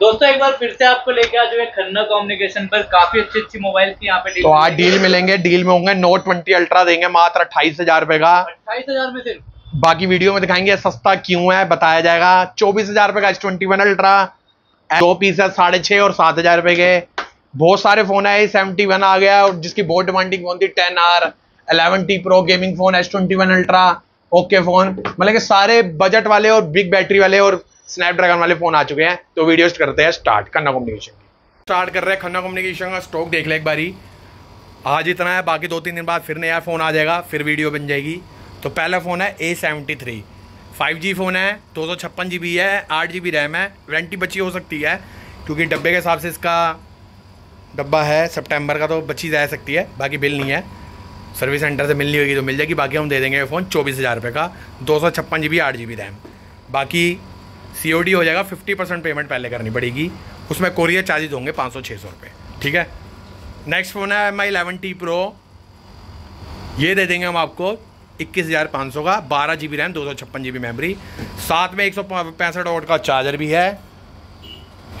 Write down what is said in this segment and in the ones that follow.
दोस्तों एक बार फिर से आपको लेके आ चुके खन्ना कम्युनिकेशन पर। काफ़ी अच्छी अच्छी मोबाइल की यहाँ पे तो आज डील मिलेंगे डील में होंगे नोट ट्वेंटी अल्ट्रा देंगे मात्र अट्ठाईस हज़ार रुपए का। अट्ठाईस हज़ार में सिर्फ़ बाकी वीडियो में दिखाएँगे सस्ता क्यों है बताया जाएगा। चौबीस हज़ार रुपए का एस ट्वेंटी वन अल्ट्रा दो पीस है साढ़े छह और सात हज़ार रुपए के। बहुत सारे फ़ोन है सेवेंटी वन आ गया और जिसकी बहुत डिमांडिंग फ़ोन थी ten R eleven T pro gaming phone S twenty one ultra okay phone मतलब कि सारे बजट वाले और बिग बैटरी वाले और स्नैपड्रैगन वाले फ़ोन आ चुके हैं तो वीडियो करते हैं स्टार्ट खन्ना कम्युनिकेशन स्टार्ट कर रहे हैं खन्ना कम्युनिकेशन का स्टॉक देख ले एक बारी। आज इतना है, बाकी दो तीन दिन बाद फिर नया फ़ोन आ जाएगा, फिर वीडियो बन जाएगी। तो पहला फ़ोन है A seventy three five G phone है, दो सौ छप्पन जी बी है, आठ जी बी रैम है वारंटी बची हो सकती है, क्योंकि डब्बे के हिसाब से इसका डब्बा है सितंबर का तो बची जा सकती है, बाकी बिल नहीं है। सर्विस सेंटर से मिलनी होगी तो मिल जाएगी, बाकी हम दे देंगे फ़ोन चौबीस हज़ार रुपये का, दो सौ छप्पन जी बी आठ जी बी रैम बाकी सी हो जाएगा फिफ्टी परसेंट पेमेंट पहले करनी पड़ेगी। उसमें कोरियर चार्जेज होंगे पाँच सौ छः सौ रुपये ठीक है? नेक्स्ट फ़ोन है M I eleven T pro ये दे देंगे हम आपको इक्कीस हज़ार पाँच सौ का, बारह जी बी रैम दो सौ छप्पन जी बी मेमरी साथ में एक सौ पैंसठ वाट का चार्जर भी है।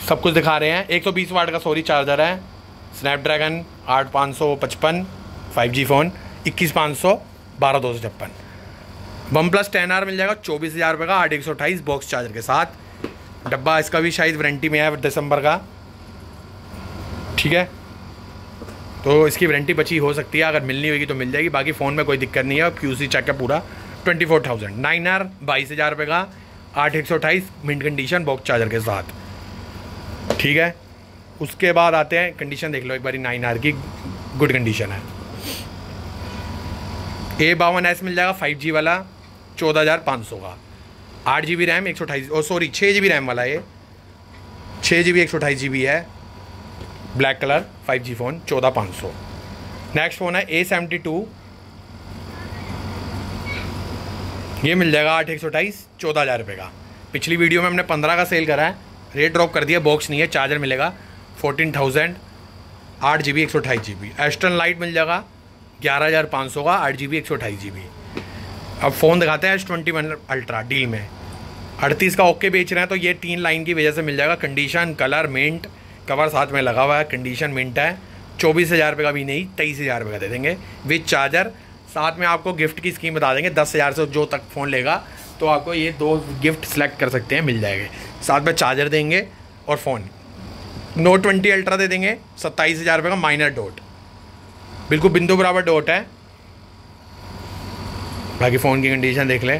सब कुछ दिखा रहे हैं। एक सौ बीस वाट का सॉरी चार्जर है। स्नैपड्रैगन आठ पाँच सौ पचपन फाइव जी फ़ोन इक्कीस पाँच सौ, बारह दो सौ छप्पन। वन प्लस टेन आर मिल जाएगा, चौबीस हज़ार रुपये का, आठ एक सौ अट्ठाईस बॉक्स चार्जर के साथ। डब्बा इसका भी शायद वारंटी में है दिसंबर का। ठीक है? तो इसकी वारंटी बची हो सकती है, अगर मिलनी होगी तो मिल जाएगी, बाकी फ़ोन में कोई दिक्कत नहीं है क्यू सी चेक है पूरा twenty four thousand nine R बाईस हज़ार रुपये का, आठ एक सौ अट्ठाईस मिनट कंडीशन बॉक्स चार्जर के साथ। ठीक है? उसके बाद आते हैं कंडीशन देख लो एक बारी नाइन आर की गुड कंडीशन है। ए बावन एस मिल जाएगा फाइव जी वाला। चौदह हज़ार पाँच सौ का। आठ जी बी रैम, एक सौ अठाईस और सॉरी छः जी बी रैम वाला ये। छः जी बी, एक सौ अठाईस जी बी है। Black colour, five G phone, चौदह पाँच सौ। नेक्स्ट फ़ोन है ए सेवेंटी टू। ये मिल जाएगा आठ, एक सौ अठाईस चौदह हज़ार रुपये का। पिछली वीडियो में हमने पंद्रह का सेल करा है। रेट ड्रॉप कर दिया बॉक्स नहीं है चार्जर मिलेगा। फोर्टीन थाउज़ेंड आठ जी बी, एक सौ अठाईस जी बी। एस्टर्न लाइट मिल जाएगा, ग्यारह हज़ार पाँच सौ का, आठ जी बी, एक सौ अठाईस जी बी। अब फ़ोन दिखाते हैं S twenty one ultra, deal में। अड़तीस का ओके बेच रहे हैं तो ये तीन लाइन की वजह से मिल जाएगा। कंडीशन कलर मिंट कवर साथ में लगा हुआ है। कंडीशन मिंट है। चौबीस हज़ार रुपये का भी नहीं, तेईस हज़ार रुपये का दे देंगे। विथ चार्जर साथ में आपको गिफ्ट की स्कीम बता देंगे। दस हज़ार से जो तक फ़ोन लेगा तो आपको ये दो गिफ्ट सेलेक्ट कर सकते हैं, मिल जाएँगे। साथ में चार्जर देंगे और फ़ोन नोट ट्वेंटी अल्ट्रा दे देंगे, सत्ताईस हज़ार रुपये का माइनर डोट बिल्कुल बिंदु बराबर डोट है। बाकी फ़ोन की कंडीशन देख ले।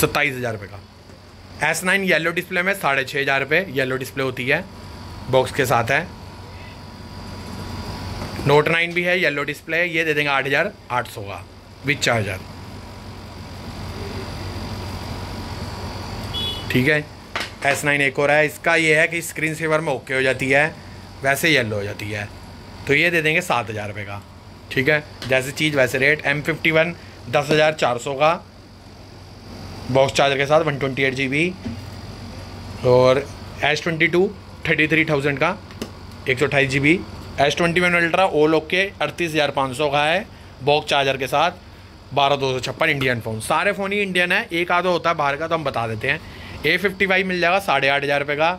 सत्ताईस हज़ार रुपये का। एस नाइन येलो डिस्प्ले में साढ़े छः हज़ार रुपये येलो डिस्प्ले होती है। बॉक्स के साथ है। नोट नाइन भी है येलो डिस्प्ले ये दे देंगे आठ हज़ार आठ सौ का विथ चार्जर ठीक है? एस नाइन एक और है, इसका ये है कि स्क्रीन सेवर में ओके हो जाती है, वैसे येलो हो जाती है। तो ये दे देंगे सात हज़ार रुपये का। ठीक है? जैसी चीज़, वैसे रेट एम फिफ्टी वन दस हज़ार चार सौ का बॉक्स चार्जर के साथ one twenty eight G B और S twenty two thirty three thousand का, एक सौ अट्ठाईस G B S twenty one ultra all okay अड़तीस हज़ार पाँच सौ का है बॉक्स चार्जर के साथ, बारह दो सौ छप्पन इंडियन फ़ोन सारे फ़ोन ही इंडियन है, एक आधा होता है, बाहर का तो हम बता देते हैं। ए फिफ्टी फाइव मिल जाएगा, साढ़े आठ हज़ार रुपये का,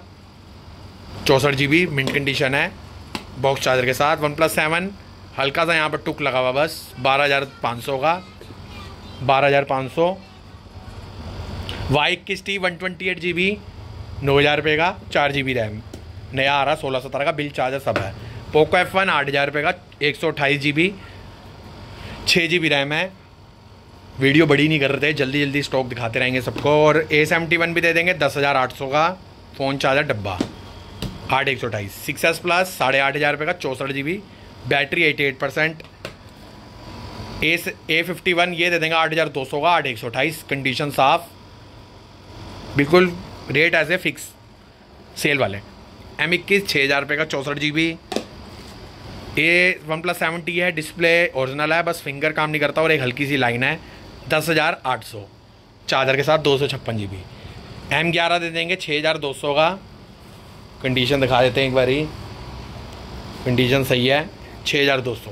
चौंसठ जी बी मिंट कंडीशन है बॉक्स चार्जर के साथ वन प्लस सेवन हल्का सा यहाँ पर टुक लगा हुआ बस। बारह हज़ार पाँच सौ का। बारह हज़ार पाँच सौ। वाई इक्कीस T one twenty eight G B नौ हज़ार रुपये का, चार जी बी रैम। नया आ रहा सोलह सत्रह का, बिल चार्जर सब है। पोको एफ़ वन आठ हज़ार रुपये का, एक सौ अट्ठाईस जी बी छः जी बी रैम है। वीडियो बड़ी नहीं कर रहे थे जल्दी जल्दी स्टॉक दिखाते रहेंगे सबको। और ए सेवेंटी वन भी दे देंगे, दस हज़ार आठ सौ का। फ़ोन चार्जर डब्बा। आठ एक सौ अठाईस सिक्स एस प्लस साढ़े आठ हज़ार रुपये का, चौंसठ G B battery eighty eight percent A A fifty one ये दे देंगे आठ हज़ार दो सौ का, आठ एक सौ अठाईस कंडीशन साफ़। बिल्कुल रेट ऐसे फिक्स सेल वाले। एम इक्कीस छः हज़ार रुपये का चौंसठ G B A one plus seventy है डिस्प्ले ओरिजिनल है, बस फिंगर काम नहीं करता और एक हल्की सी लाइन है, दस हज़ार आठ सौ। चार्जर के साथ दो सौ छप्पन जी बी एम ग्यारह दे देंगे छः हज़ार दो सौ का। कंडीशन दिखा देते हैं एक बारी। कंडीशन सही है। छः हज़ार दो सौ।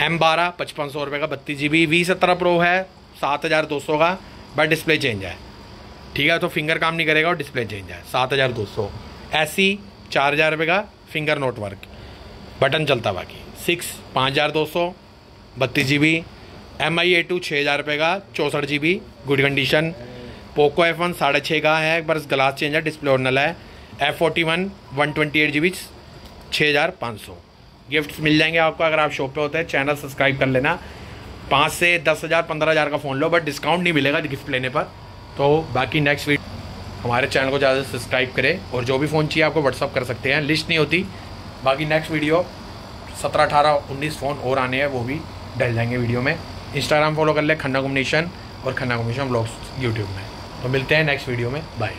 एम बारह, पचपन सौ रुपये का बत्तीस जी बी वी सत्रह प्रो है, सात हज़ार दो सौ का बट डिस्प्ले चेंज है। ठीक है तो फिंगर काम नहीं करेगा और डिस्प्ले चेंज है, सात हज़ार दो सौ। ऐसी चार हज़ार रुपये का फिंगर नोट वर्क बटन चलता बाकी। सिक्स पाँच हज़ार दो सौ, बत्तीस G B M I A two छः हज़ार रुपये का, चौंसठ G B good condition Poco F one साढ़े छः का है बस ग्लास चेंज है डिस्प्ले ओरिजिनल है। F forty one one twenty eight G B छः हज़ार पाँच सौ। गिफ्ट मिल जाएँगे आपको अगर आप शॉप पे होते हैं, चैनल सब्सक्राइब कर लेना। पाँच से दस हज़ार, पंद्रह हज़ार का फ़ोन लो बट डिस्काउंट नहीं मिलेगा गिफ्ट लेने पर। तो बाकी नेक्स्ट वीक हमारे चैनल को ज़्यादा सब्सक्राइब करें और जो भी फ़ोन चाहिए आपको व्हाट्सअप कर सकते हैं। लिस्ट नहीं होती। बाकी नेक्स्ट वीडियो सत्रह, अठारह, उन्नीस फ़ोन और आने हैं, वो भी डल जाएँगे वीडियो में। इंस्टाग्राम फॉलो कर ले, खन्ना कॉम्बिनेशन और खन्ना कॉम्बिनेशन ब्लॉग्स यूट्यूब में। तो मिलते हैं नेक्स्ट वीडियो में। बाय